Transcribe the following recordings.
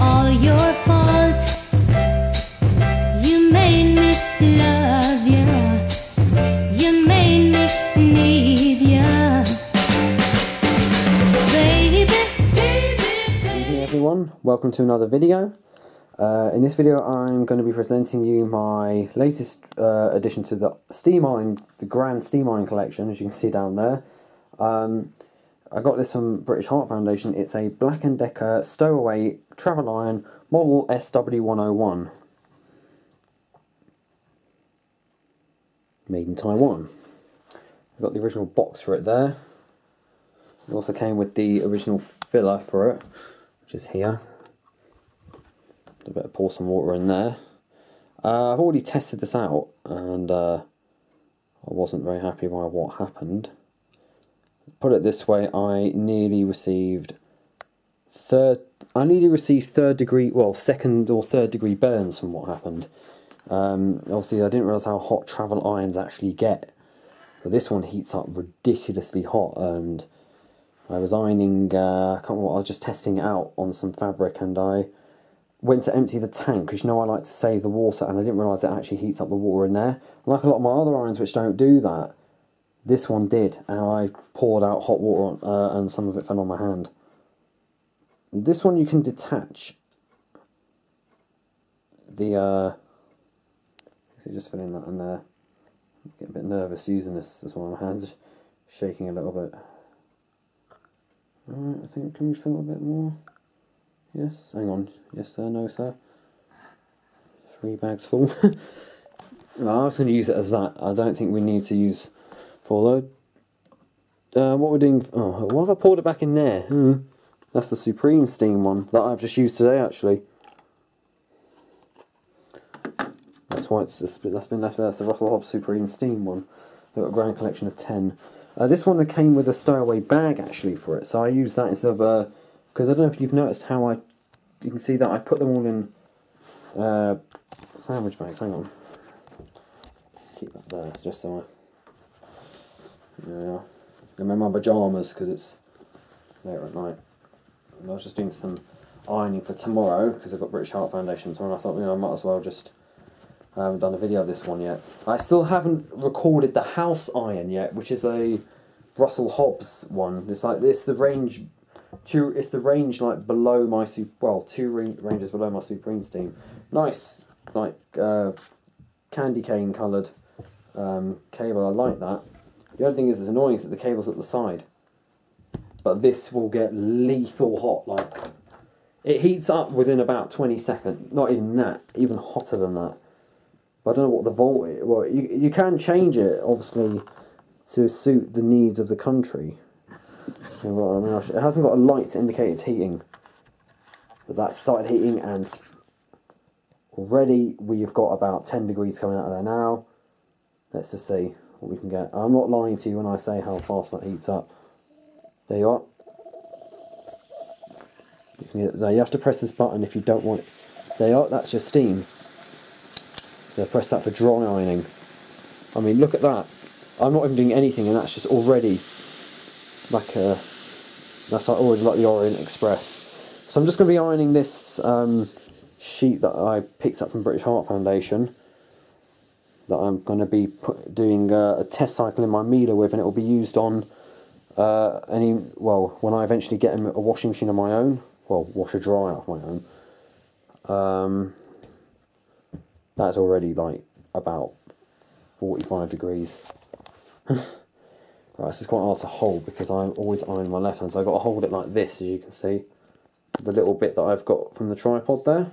all your fault. You made me love you. You made me need you. Baby, baby, baby. evening everyone, welcome to another video. Uh, in this video I'm going to be presenting you my latest uh, addition to the Steam Iron, the Grand Steam Iron collection as you can see down there. Um, I got this from British Heart Foundation, it's a Black & Decker stowaway travel iron model SW101. Made in Taiwan. I've got the original box for it there. It also came with the original filler for it, which is here. A bit of pour some water in there. Uh, I've already tested this out, and uh, I wasn't very happy by what happened. Put it this way, I nearly received third. I nearly received third degree, well, second or third degree burns from what happened. Um, obviously, I didn't realise how hot travel irons actually get, but this one heats up ridiculously hot, and I was ironing. Uh, I can't remember. I was just testing it out on some fabric, and I went to empty the tank because you know I like to save the water, and I didn't realise it actually heats up the water in there. Like a lot of my other irons, which don't do that, this one did, and I poured out hot water, on, uh, and some of it fell on my hand. This one you can detach the. Uh, so just filling that in there. Get a bit nervous using this. That's why my hands shaking a little bit. Alright, I think can we fill a bit more? Yes, hang on. Yes sir, no sir. Three bags full. no, I was going to use it as that. I don't think we need to use full though. Uh, what we're doing. Oh, why have I poured it back in there? Hmm. That's the Supreme Steam one that I've just used today actually. That's why it's just, that's been left there. That's the Russell Hobbs Supreme Steam one. They've got a grand collection of 10. Uh, this one came with a stowaway bag actually for it, so I used that instead of a. Because I don't know if you've noticed how I. You can see that I put them all in uh, sandwich bags. Hang on. Keep that there, it's just so I. Yeah. I'm in my pyjamas because it's later at night. I was just doing some ironing for tomorrow because I've got British Heart Foundation tomorrow. And I thought, you know, I might as well just. I haven't done a video of this one yet. I still haven't recorded the house iron yet, which is a Russell Hobbs one. It's like this the range two. It's the range like below my super. Well, two ranges below my Supreme Steam. Nice, like uh, candy cane coloured um, cable. I like that. The only thing is, it's annoying is that the cable's at the side. But this will get lethal hot. Like it heats up within about twenty seconds. Not even that. Even hotter than that. But I don't know what the volt is. Well, you, you can change it, obviously, to suit the needs of the country. It hasn't got a light to indicate it's heating. But that's started heating, and already we've got about 10 degrees coming out of there now. Let's just see what we can get. I'm not lying to you when I say how fast that heats up. There you are. You, now you have to press this button if you don't want it. There you are, that's your steam. So press that for dry ironing. I mean, look at that. I'm not even doing anything, and that's just already like a. That's like already like the Orient Express. So I'm just going to be ironing this um, sheet that I picked up from British Heart Foundation. That I'm going to be put, doing uh, a test cycle in my Miele with, and it will be used on uh, any. Well, when I eventually get him a washing machine of my own, well, washer dryer of my own. Um, that's already like about 45 degrees. right, this is quite hard to hold because I'm always ironing my left hand, so I've got to hold it like this, as you can see. The little bit that I've got from the tripod there.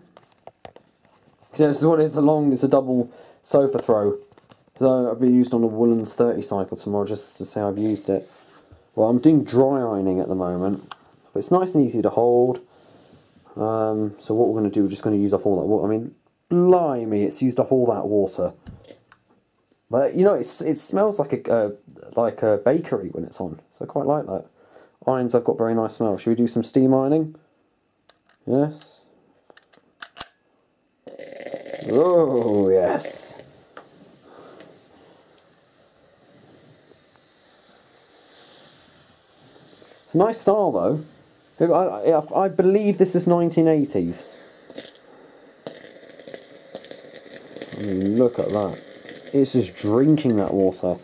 So this is what it's a long, it's a double sofa throw. So I'll be used on a Woolens 30 cycle tomorrow just to say I've used it. Well, I'm doing dry ironing at the moment, but it's nice and easy to hold. Um, so what we're going to do, we're just going to use up all that water. I mean, blimey, it's used up all that water. But you know, it's it smells like a uh, like a bakery when it's on, so I quite like that. Irons have got very nice smell. Should we do some steam ironing? Yes. Oh yes. It's a nice style though. I, I, I believe this is 1980s. I mean, look at that. It's just drinking that water.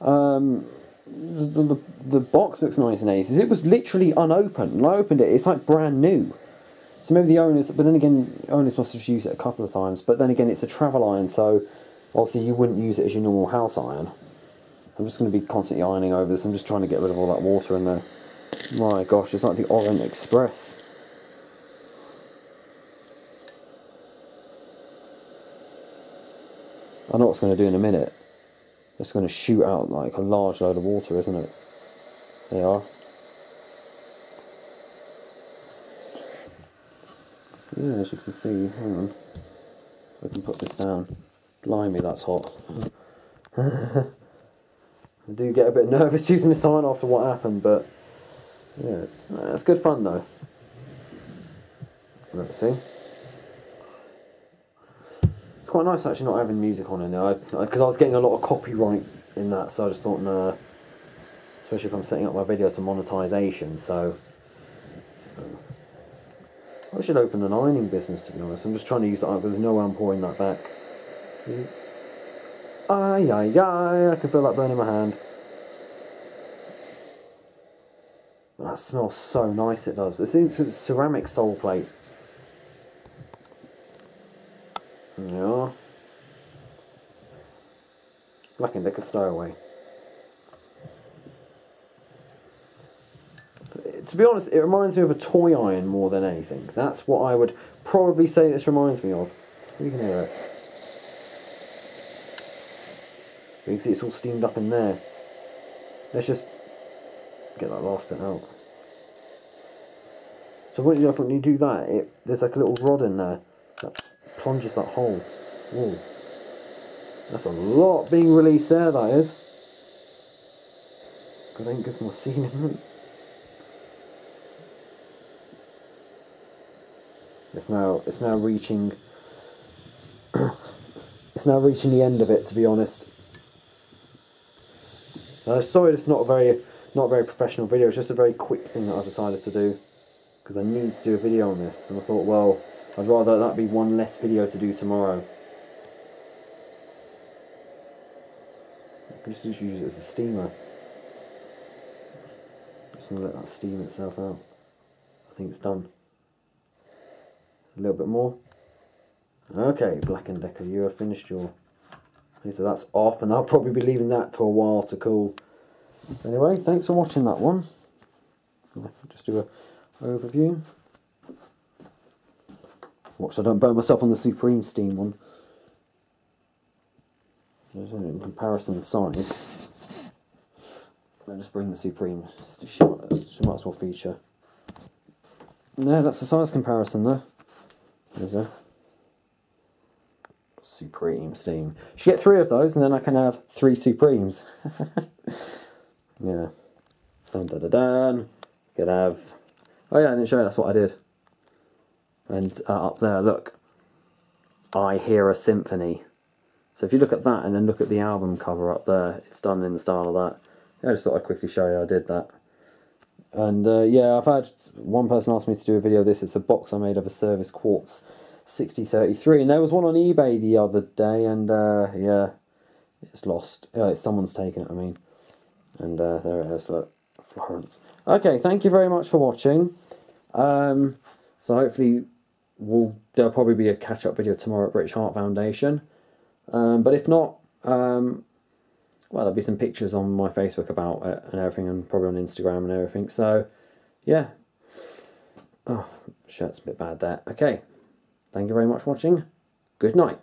Um, the, the, the box looks 1980s. It was literally unopened. And I opened it, it's like brand new. So maybe the owners, but then again, owners must have used it a couple of times. But then again, it's a travel iron, so obviously you wouldn't use it as your normal house iron. I'm just going to be constantly ironing over this. I'm just trying to get rid of all that water in there. My gosh, it's like the Orient Express. I know what it's going to do in a minute. It's going to shoot out like a large load of water, isn't it? They are. Yeah, as you can see, hang on. If I can put this down. Blimey, that's hot. I do get a bit nervous using this iron after what happened, but yeah, it's uh, it's good fun though. Let's see. It's quite nice actually not having music on in there, because I, I, was getting a lot of copyright in that, so I just thought, nah, especially if I'm setting up my video to monetization, so. I should open an ironing business to be honest. I'm just trying to use that because there's no way I'm pouring that back. See? Ay, ay, ay, I can feel that burn in my hand. That smells so nice, it does. This It's, a ceramic sole plate. Yeah. Black and Decker Stowaway. To be honest, it reminds me of a toy iron more than anything. That's what I would probably say this reminds me of. You can hear it. You can see it's all steamed up in there. Let's just get that last bit out. So when you, you do that, it, there's like a little rod in there that plunges that hole. Ooh. That's a lot being released there, that is. Good ain't good for my ceiling. It's now it's now reaching it's now reaching the end of it to be honest. Uh, sorry it's not a very not a very professional video, it's just a very quick thing that I decided to do. Because I need to do a video on this and I thought well I'd rather that be one less video to do tomorrow. I can just use it as a steamer. Just gonna let that steam itself out. I think it's done. A little bit more. Okay, Black & Decker, you have finished your... So that's off, and I'll probably be leaving that for a while to cool. Anyway, thanks for watching that one. Just do a overview. Watch I don't burn myself on the Supreme Steam one. In comparison size. I'll just bring the Supreme. She might, as well feature. No, that's the size comparison there. There's a Supreme Steam. Should get three of those and then I can have three Supremes. yeah. Dun dun dun dun. Could have. Oh yeah, I didn't show you that's what I did. And uh, up there, look. I hear a symphony. So if you look at that and then look at the album cover up there, it's done in the style of that. I just thought I'd quickly show you I did that. And uh, yeah, I've had one person ask me to do a video of this. It's a box I made of a Servis Quartz 6033. And there was one on eBay the other day, and uh, yeah, it's lost. Uh, it's someone's taken it, I mean. And uh, there it is, look, Florence. Okay, thank you very much for watching. Um, so hopefully we'll, there'll probably be a catch-up video tomorrow at British Heart Foundation. Um, but if not, um, well, there'll be some pictures on my Facebook about it and everything, and probably on Instagram and everything. So, yeah. Oh, shirt's a bit bad there. Okay. Thank you very much for watching. Good night.